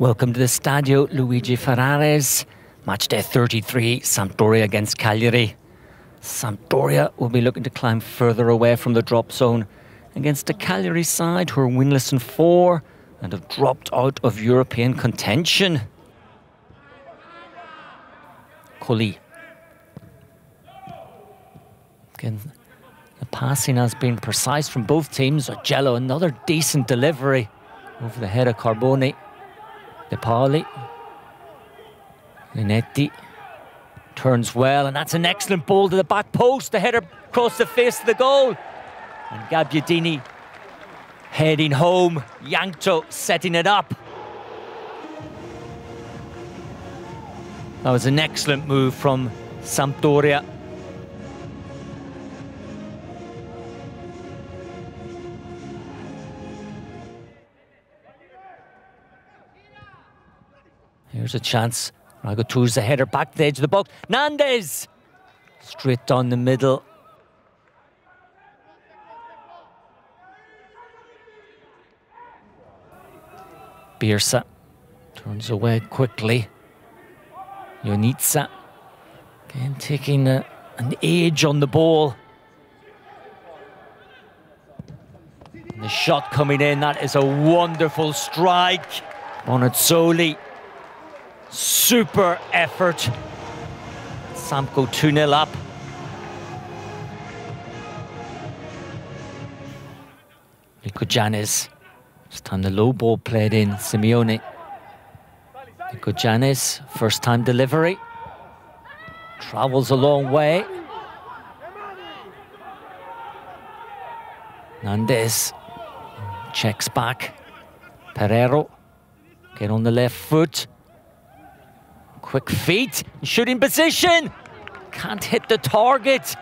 Welcome to the Stadio Luigi Ferraris. Match day 33, Sampdoria against Cagliari. Sampdoria will be looking to climb further away from the drop zone against a Cagliari side who are winless in four and have dropped out of European contention. Colley. Again, the passing has been precise from both teams. Augello, another decent delivery over the head of Carboni. Depaoli. Linetty turns well, and that's an excellent ball to the back post. The header across the face of the goal. And Gabbiadini heading home. Jankto setting it up. That was an excellent move from Sampdoria. Here's a chance. Ragatzu's the header back to the edge of the box. Nandez! Straight down the middle. Birsa turns away quickly. Ionita again taking a, an age on the ball. And the shot coming in, that is a wonderful strike. on Bonazzoli Super effort. Samco 2 0 up. Janis. This time the low ball played in. Simeone. Janis. first time delivery. Travels a long way. Nandez checks back. Pereiro get on the left foot. Quick feet, shooting position. Can't hit the target.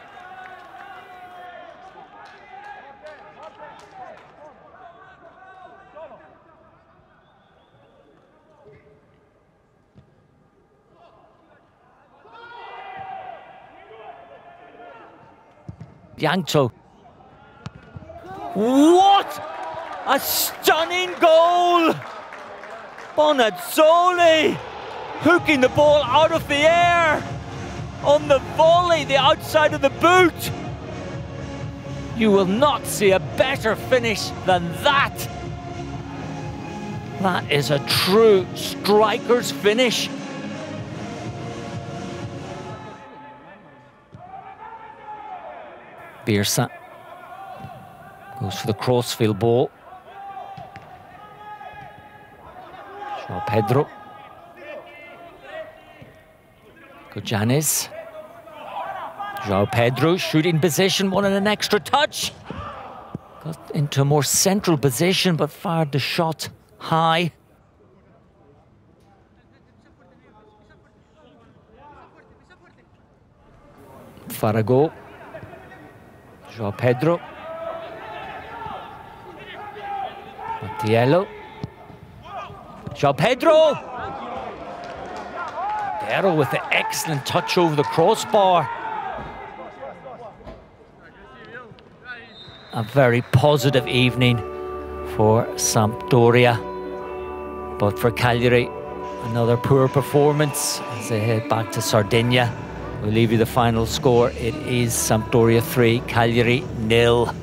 Jankto. What? A stunning goal! Bonazzoli! Hooking the ball out of the air on the volley, the outside of the boot. You will not see a better finish than that. That is a true striker's finish. Birsa goes for the crossfield ball. Pedro Janis. Joao Pedro shooting position, wanted an extra touch. Got into a more central position, but fired the shot high. Farago. Joao Pedro. Mattiello. Joao Pedro! Guerrero with the excellent touch over the crossbar. A very positive evening for Sampdoria. But for Cagliari, another poor performance as they head back to Sardinia. We'll leave you the final score. It is Sampdoria 3, Cagliari nil.